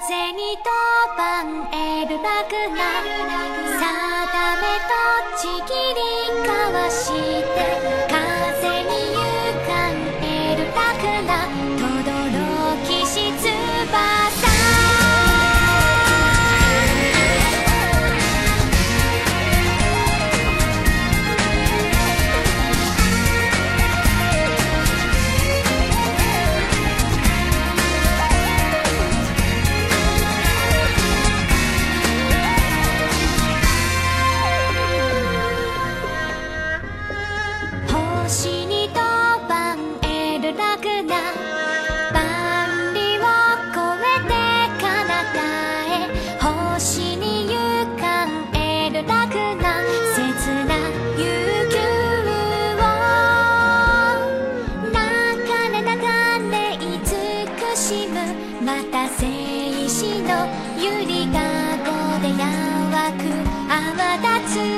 風に当エルグナ定めとちぎり交わして泡立つ